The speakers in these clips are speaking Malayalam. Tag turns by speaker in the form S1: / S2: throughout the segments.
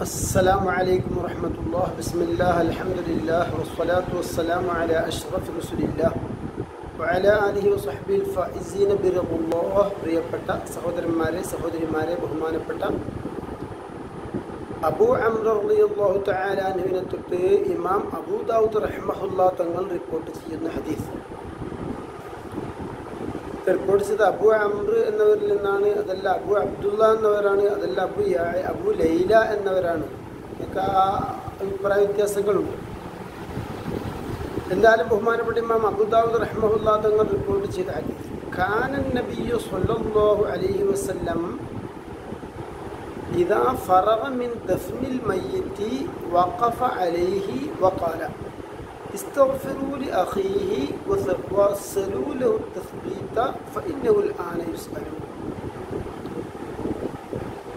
S1: السلام عليكم ورحمة الله بسم الله الحمد لله والصلاة والسلام على أشرف رسول الله وعلى آله وصحبه الفائزين برضا الله പ്രിയപ്പെട്ട സഹോദരന്മാരെ സഹോദരിമാരെ ബഹുമാനപ്പെട്ട അബൂ അംർ റളിയല്ലാഹു തആല അൻഹുവിനെ തൊട്ട് ഇമാം അബൂ ദാവൂദ് റഹ്മഹുല്ലാ തങ്ങൾ റിപ്പോർട്ട് ചെയ്യുന്ന ഹദീസ് റിപ്പോർട്ട് അബു അമ്ര എന്നവരിൽ നിന്നാണ് അതല്ല അബു അബ്ദുള്ള എന്നവരാണ് അതല്ല അബു അബു ലൈല എന്നവരാണ്. ഒക്കെ ആ അഭിപ്രായ വ്യത്യാസങ്ങളുണ്ട്. എന്തായാലും ബഹുമാനപ്പെട്ട ഇമാം അബുദാവുദ് റഹ്മുല്ലാ തങ്ങൾ റിപ്പോർട്ട് ചെയ്ത ഖാനൻ നബിയു സല്ലല്ലാഹു അലൈഹി വസല്ലം ഇദാ ഫറവ മിൻ ദഫ്നിൽ മയ്യത്തി വഖഫ അലൈഹി വഖാല. استغفروا لأخيه وس- وصلوا له التثبيت فإنه الآن يسأل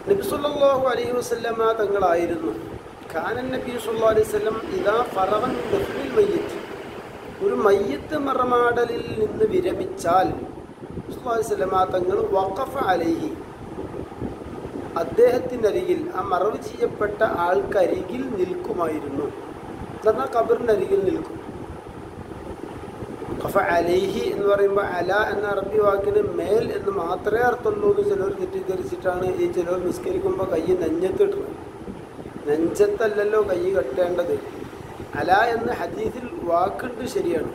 S1: നബി സല്ലല്ലാഹു അലൈഹി വസല്ലമ തങ്ങളായിരുന്നു ഖാനൻ നബി സല്ലല്ലാഹു അലൈഹി വസല്ലം ഇദാ ഫറഗൻ മിൻ ദഫ്നിൽ മയ്യിത്ത് ഒരു മയ്യത്ത് മറമാടലിൽ നിന്ന് വിരമിച്ചാൽ സല്ലല്ലാഹു അലൈഹി വസല്ലമ തങ്ങൾ വഖഫ അലൈഹി അദ്ദേഹത്തിനരികിൽ ആ മറവ് ചെയ്യപ്പെട്ട ആൾക്കരികിൽ നിൽക്കുമായിരുന്നു എന്ന് കബറിന്റെ അരികിൽ നിൽക്കും? അപ്പൊ അലൈഹി എന്ന് പറയുമ്പോൾ അല എന്ന അറബി വാക്കിന് മേൽ എന്ന് മാത്രമേ അർത്ഥമുള്ളൂ. എന്ന് ചിലർ തെറ്റിദ്ധരിച്ചിട്ടാണ് ഈ ചിലർ നിസ്കരിക്കുമ്പോൾ കൈ നെഞ്ഞത്തിട്ടുന്നത് നെഞ്ചത്തല്ലല്ലോ കൈ കെട്ടേണ്ടത്. അല എന്ന ഹദീസിൽ വാക്കുണ്ട് ശരിയാണ്.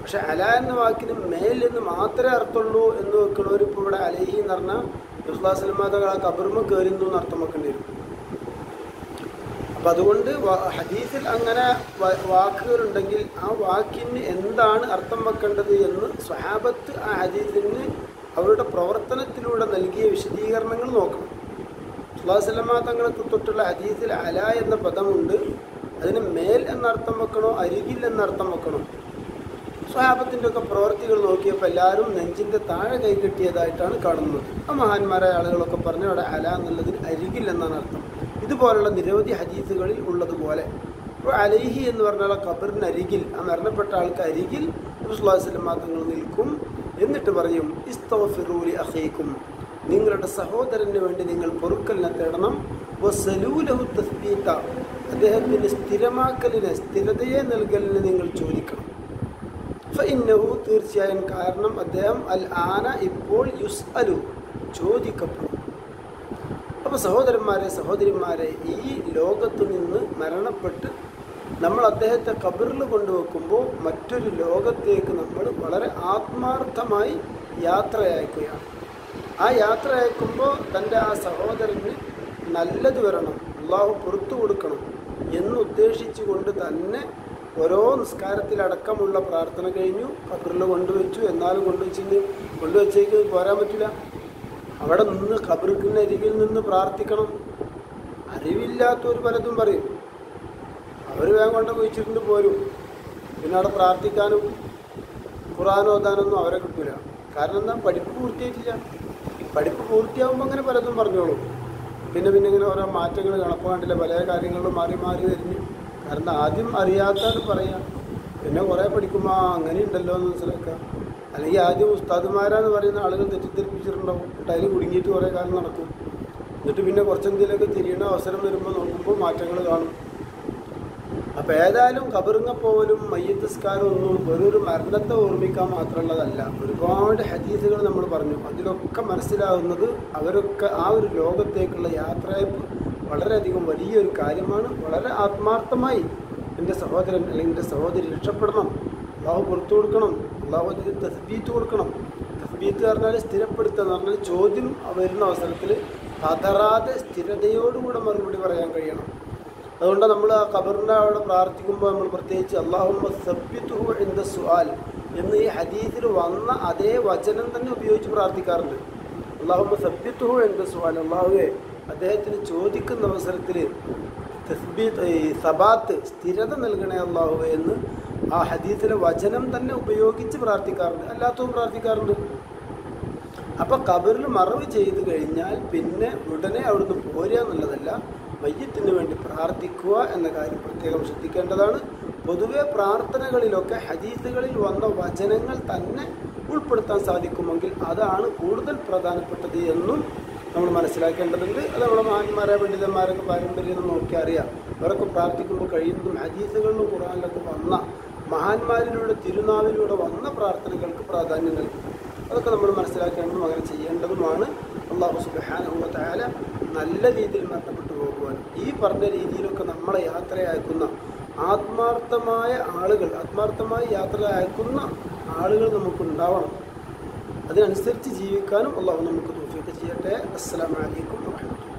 S1: പക്ഷെ അല എന്ന വാക്കിന് മേൽ എന്ന് മാത്രമേ അർത്ഥമുള്ളൂ എന്ന് വെക്കുന്നവരിപ്പോൾ ഇവിടെ അലഹി എന്ന് പറഞ്ഞാൽ വിശ്വാസലമാതകൾ ആ കബർമ കയറുന്നു എന്ന് അർത്ഥം വെക്കേണ്ടി വരും. അപ്പം അതുകൊണ്ട് ഹദീസിൽ അങ്ങനെ വാക്കുകളുണ്ടെങ്കിൽ ആ വാക്കിന് എന്താണ് അർത്ഥം വെക്കേണ്ടത് എന്ന് സ്വഹാബത്ത് ആ ഹദീസിന് അവരുടെ പ്രവർത്തനത്തിലൂടെ നൽകിയ വിശദീകരണങ്ങൾ നോക്കണം. സുഹാസ്ലമ തങ്ങളെ തൊട്ടുള്ള ഹദീസിൽ അല എന്ന പദമുണ്ട്. അതിന് മേൽ എന്നർത്ഥം വെക്കണോ അരികിൽ എന്നർത്ഥം വെക്കണോ? സ്വഹാബത്തിന്റെ ഒക്കെ പ്രവർത്തികൾ നോക്കിയപ്പോൾ എല്ലാവരും നെഞ്ചിന്റെ താഴെ കൈ കെട്ടിയതായിട്ടാണ് കാണുന്നത്. ആ മഹാന്മാരായ ആളുകളൊക്കെ പറഞ്ഞു അവിടെ അല എന്നുള്ളതിന് അരികിൽ എന്നാണ് അർത്ഥം. ഇതുപോലുള്ള നിരവധി ഹദീസുകളിൽ ഉള്ളതുപോലെ. ഇപ്പോൾ അലൈഹി എന്ന് പറഞ്ഞാൽ ഖബറിന് അരികിൽ ആ മരണപ്പെട്ട ആൾക്ക് അരികിൽ റസുല്ലാസ്ലമ തങ്ങൾ നിൽക്കും എന്നിട്ട് പറയും ഇസ്തോഫിറൂലി അഹീക്കും നിങ്ങളുടെ സഹോദരന് വേണ്ടി നിങ്ങൾ പൊറുക്കലിനെ തേടണം. വസലൂലഹു തസ്ബീത്ത അദ്ദേഹത്തിന് സ്ഥിരമാക്കലിന് സ്ഥിരതയെ നൽകലിന് നിങ്ങൾ ചോദിക്കണം. ഫഇന്നഹു തീർച്ചയായും കാരണം അദ്ദേഹം അൽ ആന ഇപ്പോൾ യുസ് അലു ചോദിക്കപ്പെടും. അപ്പോൾ സഹോദരന്മാരെ സഹോദരിമാരെ ഈ ലോകത്തു നിന്ന് മരണപ്പെട്ട് നമ്മൾ അദ്ദേഹത്തെ കബറിൽ കൊണ്ടുവെക്കുമ്പോൾ മറ്റൊരു ലോകത്തേക്ക് നമ്മൾ വളരെ ആത്മാർത്ഥമായി യാത്ര അയക്കുകയാണ് ആ യാത്ര അയക്കുമ്പോൾ തന്റെ ആ സഹോദരന് നല്ലത് വരണം അള്ളാഹു പുറത്തു കൊടുക്കണം എന്ന് ഉദ്ദേശിച്ചുകൊണ്ട് തന്നെ ഓരോ നിസ്കാരത്തിലടക്കമുള്ള പ്രാർത്ഥന കഴിഞ്ഞു കബറിൽ കൊണ്ടുവച്ചു എന്നാലും കൊണ്ടുവച്ചിട്ട് കൊണ്ടുവച്ചേക്ക് പോരാൻ പറ്റില്ല. അവിടെ നിന്ന് ഖബറിക്കുന്ന അരികിൽ നിന്ന് പ്രാർത്ഥിക്കണം. അറിവില്ലാത്തവർ പലതും പറയും. അവർ വേഗം കൊണ്ട് കുഴിച്ചിട്ടുണ്ട് പോരും. പിന്നെ അവിടെ പ്രാർത്ഥിക്കാനും ഖുറാൻ ഓതാനൊന്നും അവരെ കിട്ടില്ല കാരണം എന്താ? പഠിപ്പ് പൂർത്തിയായിട്ടില്ല. പഠിപ്പ് പൂർത്തിയാകുമ്പോൾ അങ്ങനെ പലതും പറഞ്ഞോളൂ. പിന്നെ പിന്നെ ഇങ്ങനെ ഓരോ മാറ്റങ്ങൾ കണക്കുകാണ്ടില്ല പല കാര്യങ്ങളും മാറി മാറി വരുന്നു. കാരണം ആദ്യം അറിയാത്തത് പറയാം. പിന്നെ കുറേ പഠിക്കുമ്പോൾ അങ്ങനെ ഉണ്ടല്ലോ എന്ന് മനസ്സിലാക്കുക. അല്ലെങ്കിൽ ആദ്യം ഉസ്താദുമാരാന്ന് പറയുന്ന ആളുകൾ തെറ്റിദ്ധരിപ്പിച്ചിട്ടുണ്ടാവും. ടൈൽ കുടുങ്ങിയിട്ട് കുറേ കാലം നടക്കും. എന്നിട്ട് പിന്നെ കുറച്ചെന്തെങ്കിലുമൊക്കെ തിരിയേണ്ട അവസരം വരുമ്പോൾ നോക്കുമ്പോൾ മാറ്റങ്ങൾ കാണും. അപ്പോൾ ഏതായാലും കബറിങ്ങ പോലും മയ്യത്തസ്കാരം ഒന്നും വെറൊരു മരണത്തെ ഓർമ്മിക്കാൻ മാത്രമുള്ളതല്ല. ഒരുപാട് ഹദീസുകൾ നമ്മൾ പറഞ്ഞു. അതിലൊക്കെ മനസ്സിലാകുന്നത് അവരൊക്കെ ആ ഒരു ലോകത്തേക്കുള്ള യാത്രയപ്പ് വളരെയധികം വലിയൊരു കാര്യമാണ്. വളരെ ആത്മാർത്ഥമായി എന്റെ സഹോദരൻ അല്ലെങ്കിൽ എന്റെ സഹോദരി രക്ഷപ്പെടണം. അള്ളാഹു പുറത്തു കൊടുക്കണം. അള്ളാഹു അതിന് തസ്ബീത്ത് കൊടുക്കണം. തസ്ബീത്ത് പറഞ്ഞാൽ സ്ഥിരപ്പെടുത്തുക എന്ന് പറഞ്ഞാൽ ചോദ്യം വരുന്ന അവസരത്തിൽ പതറാതെ സ്ഥിരതയോടുകൂടെ മറുപടി പറയാൻ കഴിയണം. അതുകൊണ്ട് നമ്മൾ ആ ഖബറിന്റെ അവിടെ പ്രാർത്ഥിക്കുമ്പോൾ നമ്മൾ പ്രത്യേകിച്ച് അള്ളാഹുമ്മ സബ്ബിത്തുഹു എന്ത സുആൽ എന്ന് ഈ ഹദീസിൽ വന്ന അതേ വചനം തന്നെ ഉപയോഗിച്ച് പ്രാർത്ഥിക്കാറുണ്ട്. അള്ളാഹുമ്മ സബ്ബിത്തുഹു എന്ത സുആൽ. അള്ളാഹുവെ അദ്ദേഹത്തിന് ചോദിക്കുന്ന അവസരത്തിൽ തസ്ബീത്ത് ഈ സബാത്ത് സ്ഥിരത നൽകണേ അള്ളാഹുവെ എന്ന് ആ ഹദീസിലെ വചനം തന്നെ ഉപയോഗിച്ച് പ്രാർത്ഥിക്കാറുണ്ട്. അല്ലാത്തതും പ്രാർത്ഥിക്കാറുണ്ട്. അപ്പം കബറിൽ മറവ് ചെയ്ത് കഴിഞ്ഞാൽ പിന്നെ ഉടനെ അവിടുന്ന് പോരുക എന്നുള്ളതല്ല മയ്യത്തിന് വേണ്ടി പ്രാർത്ഥിക്കുക എന്ന കാര്യം പ്രത്യേകം ശ്രദ്ധിക്കേണ്ടതാണ്. പൊതുവെ പ്രാർത്ഥനകളിലൊക്കെ ഹദീസുകളിൽ വന്ന വചനങ്ങൾ തന്നെ ഉൾപ്പെടുത്താൻ സാധിക്കുമെങ്കിൽ അതാണ് കൂടുതൽ പ്രധാനപ്പെട്ടത് എന്നും നമ്മൾ മനസ്സിലാക്കേണ്ടതുണ്ട്. അത് നമ്മുടെ മഹാന്മാരെ പണ്ഡിതന്മാരൊക്കെ പാരമ്പര്യം നോക്കി അറിയാം അവരൊക്കെ പ്രാർത്ഥിക്കുമ്പോൾ കഴിയുന്നതും ഹദീസുകളിലും ഖുറാനിലൊക്കെ വന്ന മഹാന്മാരിലൂടെ തിരുനാവിലൂടെ വന്ന പ്രാർത്ഥനകൾക്ക് പ്രാധാന്യം നൽകും അതൊക്കെ നമ്മൾ മനസ്സിലാക്കേണ്ടതും അങ്ങനെ ചെയ്യേണ്ടതുമാണ്. അള്ളാഹു സുബാനുഭവ താല നല്ല രീതിയിൽ മരണപ്പെട്ടു പോകുവാൻ. ഈ പറഞ്ഞ രീതിയിലൊക്കെ നമ്മളെ യാത്രയാക്കുന്ന ആത്മാർത്ഥമായ ആളുകൾ ആത്മാർത്ഥമായി യാത്ര അയക്കുന്ന ആളുകൾ നമുക്കുണ്ടാവണം. അതിനനുസരിച്ച് ജീവിക്കാനും അള്ളാഹു നമുക്ക് തോഫിയൊക്കെ ചെയ്യട്ടെ അസ്സാം വലൈക്കും വാഹമത്തുള്ള